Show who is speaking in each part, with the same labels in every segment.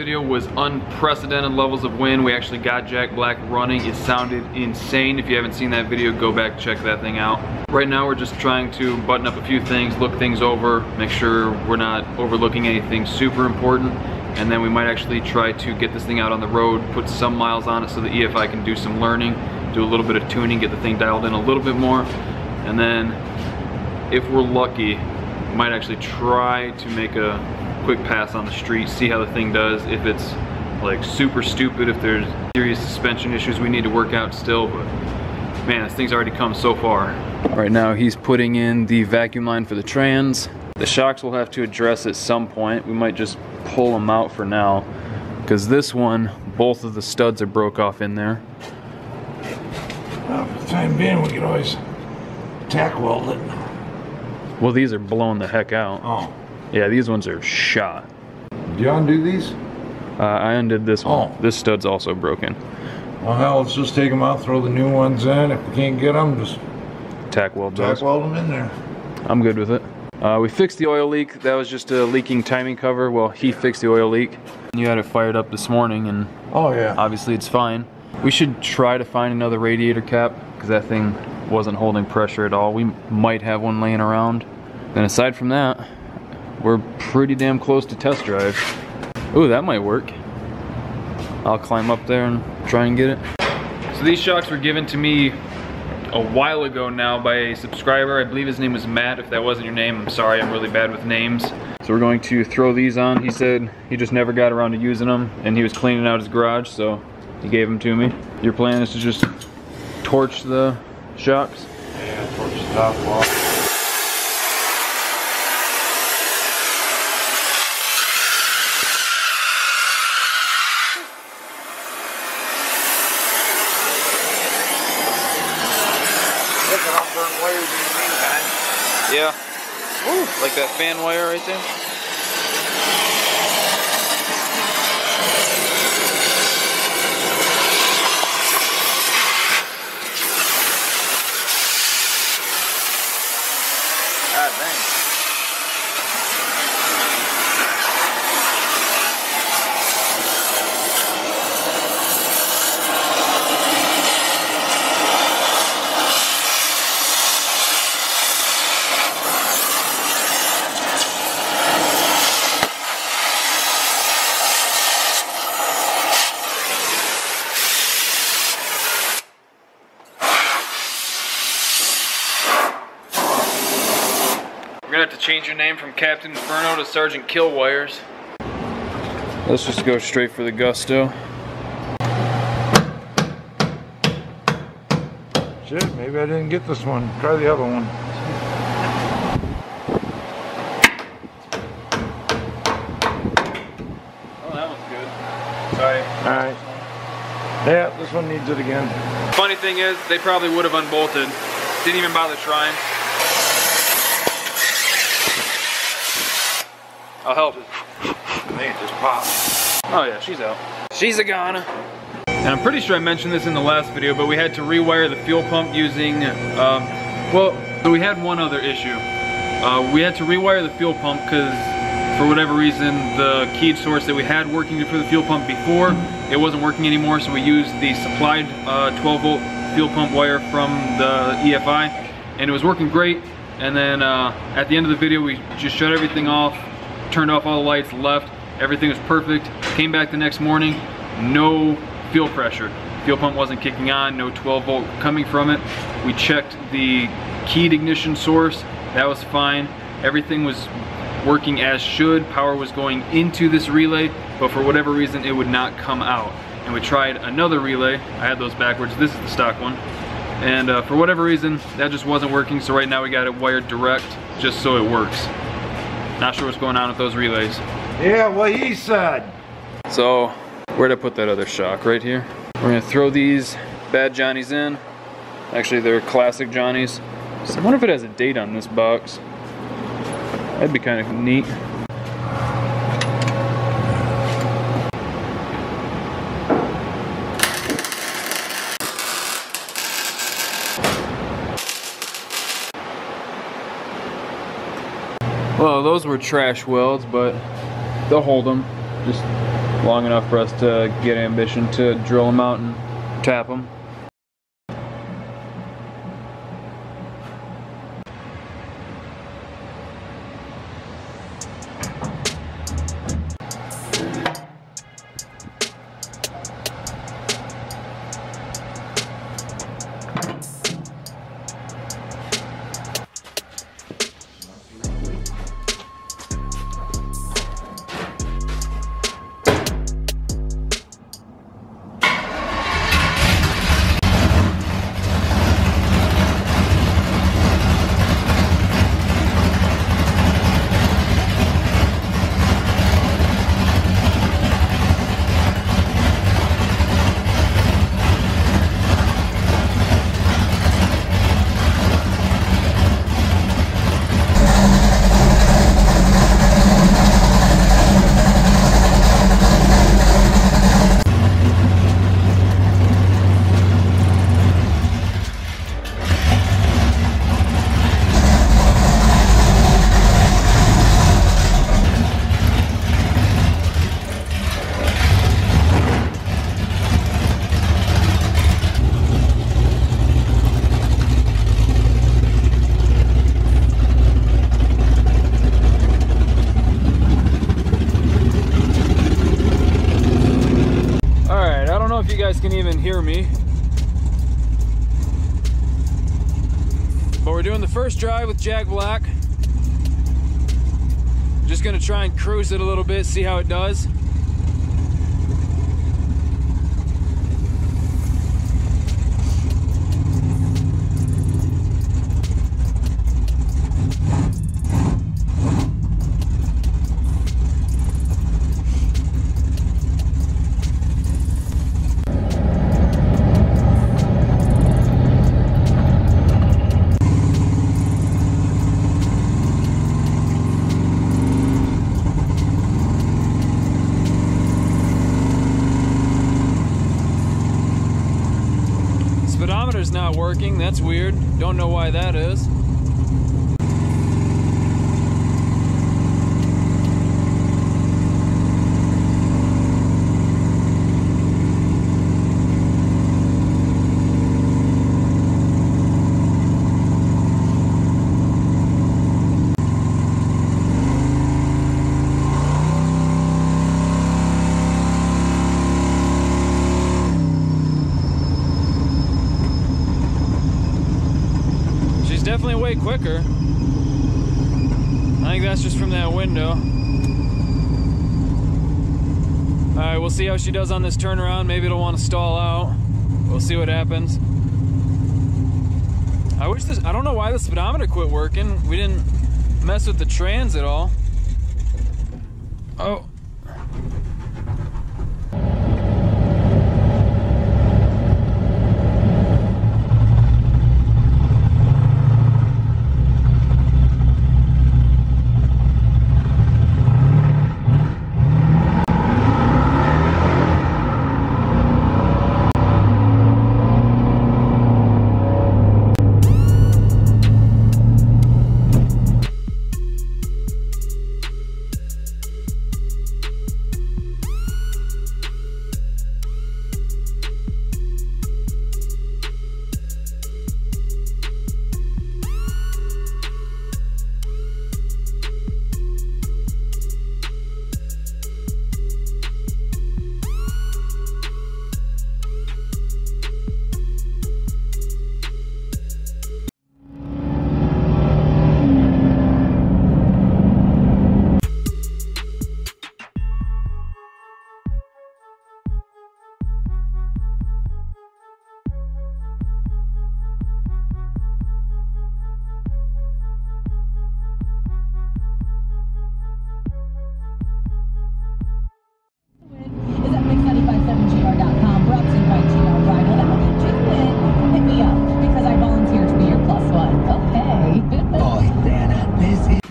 Speaker 1: video was unprecedented levels of wind. We actually got Jack Black running. It sounded insane. If you haven't seen that video, go back, check that thing out. Right now, we're just trying to button up a few things, look things over, make sure we're not overlooking anything super important. And then we might actually try to get this thing out on the road, put some miles on it so the EFI can do some learning, do a little bit of tuning, get the thing dialed in a little bit more. And then if we're lucky, might actually try to make a quick pass on the street, see how the thing does. If it's like super stupid, if there's serious suspension issues we need to work out still, but man, this thing's already come so far. Right now he's putting in the vacuum line for the trans. The shocks we'll have to address at some point. We might just pull them out for now because this one, both of the studs are broke off in there.
Speaker 2: Well, for the time being, we could always tack weld it.
Speaker 1: Well, these are blowing the heck out.
Speaker 2: Oh.
Speaker 1: Yeah, these ones are shot.
Speaker 2: Do you undo these?
Speaker 1: Uh, I undid this one.
Speaker 2: Oh.
Speaker 1: This stud's also broken.
Speaker 2: Well, hell, let's just take them out, throw the new ones in. If we can't get them, just
Speaker 1: Tack weld
Speaker 2: tack
Speaker 1: those.
Speaker 2: weld them in there.
Speaker 1: I'm good with it. Uh, we fixed the oil leak. That was just a leaking timing cover. Well, he fixed the oil leak. You had it fired up this morning, and
Speaker 2: Oh, yeah.
Speaker 1: obviously it's fine. We should try to find another radiator cap because that thing wasn't holding pressure at all. We might have one laying around. Then aside from that, we're pretty damn close to test drive. Ooh, that might work. I'll climb up there and try and get it. So these shocks were given to me a while ago now by a subscriber. I believe his name was Matt. If that wasn't your name, I'm sorry, I'm really bad with names. So we're going to throw these on. He said he just never got around to using them and he was cleaning out his garage, so he gave them to me. Your plan is to just torch the shocks?
Speaker 2: Yeah, torch the top off. Look at how burnt wires in the meantime.
Speaker 1: Yeah. Ooh, like that fan wire right there? Change your name from Captain Inferno to Sergeant Killwires. Let's just go straight for the gusto.
Speaker 2: Shit, maybe I didn't get this one. Try the other one.
Speaker 1: Oh, that was good. Sorry.
Speaker 2: Alright. Yeah, this one needs it again.
Speaker 1: Funny thing is, they probably would have unbolted. Didn't even bother trying. I'll help.
Speaker 2: I think it just popped.
Speaker 1: Oh yeah, she's out. She's a goner. And I'm pretty sure I mentioned this in the last video, but we had to rewire the fuel pump using, um, well, so we had one other issue. Uh, we had to rewire the fuel pump because for whatever reason, the keyed source that we had working for the fuel pump before, it wasn't working anymore, so we used the supplied uh, 12 volt fuel pump wire from the EFI, and it was working great. And then uh, at the end of the video, we just shut everything off, turned off all the lights, left, everything was perfect. Came back the next morning, no fuel pressure. Fuel pump wasn't kicking on, no 12 volt coming from it. We checked the keyed ignition source, that was fine. Everything was working as should. Power was going into this relay, but for whatever reason, it would not come out. And we tried another relay. I had those backwards. This is the stock one. And uh, for whatever reason, that just wasn't working. So right now we got it wired direct, just so it works. Not sure what's going on with those relays.
Speaker 2: Yeah, what he said.
Speaker 1: So, where'd I put that other shock? Right here. We're gonna throw these bad Johnnies in. Actually, they're classic Johnnies. So I wonder if it has a date on this box. That'd be kind of neat. Well, those were trash welds, but they'll hold them. Just long enough for us to get ambition to drill them out and tap them. Can even hear me. But we're doing the first drive with Jack Black. Just gonna try and cruise it a little bit, see how it does. Speedometer's not working, that's weird. Don't know why that is. She's definitely way quicker. I think that's just from that window. Alright, we'll see how she does on this turnaround. Maybe it'll want to stall out. We'll see what happens. I wish this, I don't know why the speedometer quit working. We didn't mess with the trans at all. Oh.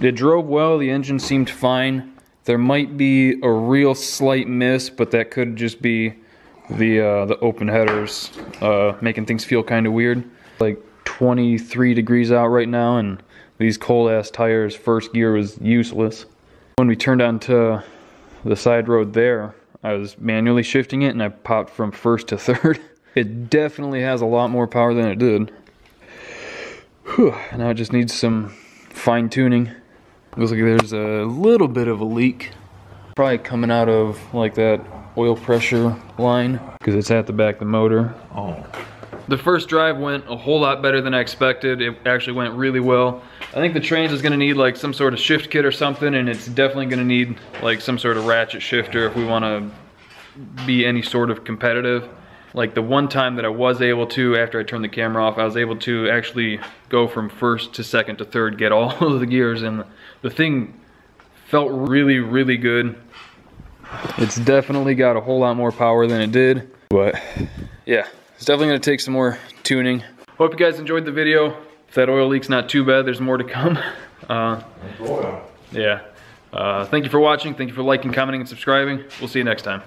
Speaker 1: It drove well, the engine seemed fine. There might be a real slight miss, but that could just be the uh, the open headers uh, making things feel kind of weird. Like 23 degrees out right now, and these cold ass tires, first gear was useless. When we turned onto the side road there, I was manually shifting it and I popped from first to third. It definitely has a lot more power than it did. Whew, now it just needs some fine tuning. Looks like there's a little bit of a leak. Probably coming out of like that oil pressure line because it's at the back of the motor.
Speaker 2: Oh.
Speaker 1: The first drive went a whole lot better than I expected. It actually went really well. I think the trans is gonna need like some sort of shift kit or something and it's definitely gonna need like some sort of ratchet shifter if we wanna be any sort of competitive. Like the one time that I was able to, after I turned the camera off, I was able to actually go from first to second to third, get all of the gears and the thing felt really, really good. It's definitely got a whole lot more power than it did, but yeah, it's definitely gonna take some more tuning. Hope you guys enjoyed the video. If that oil leak's not too bad, there's more to come. Uh, yeah. Uh, thank you for watching. Thank you for liking, commenting, and subscribing. We'll see you next time.